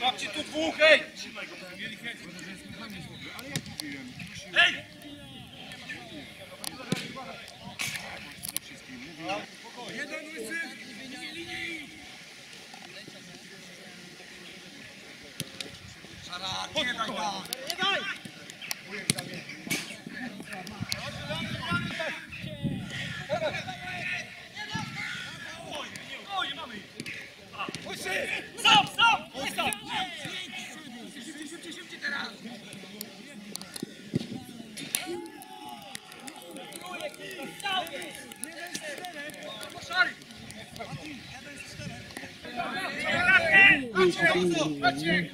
Patrzcie is dwóch, ej! Trzymaj go, is chęć. Hej! Maciek,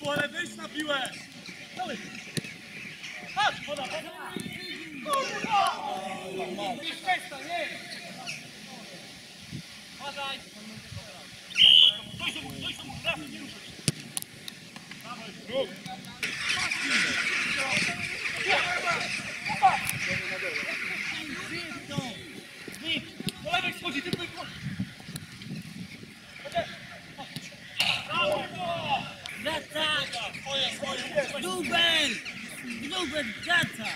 Pole, wyjść na piłę! Dalej! Chodź, poda, poda! Uważaj! Dojdź do góry, dojdź do góry, raz, nie ruszaj się. Dawaj, rób! Dubel! Dubel, gata!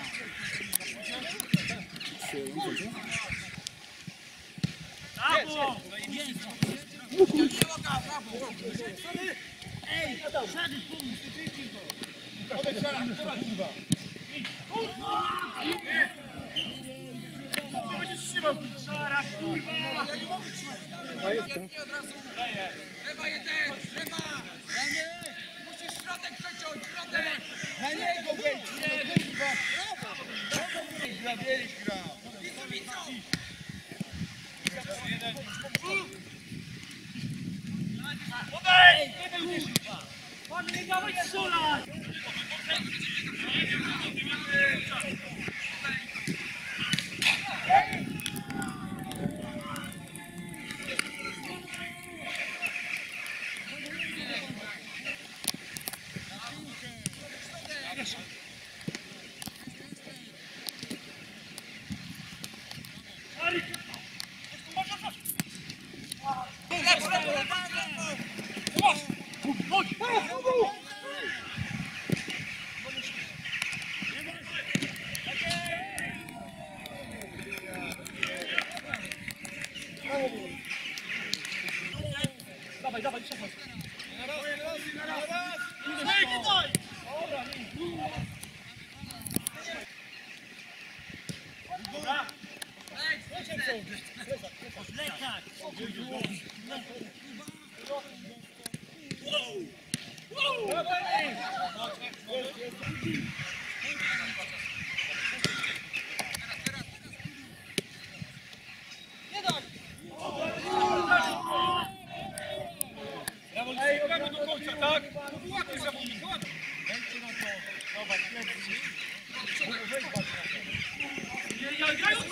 Szary pomóż! Nie będziesz trzymał! Szara, kurwa! Lewa jeden, środek. Na niego wejdź, Wow! Wow! Ja, ja, ja już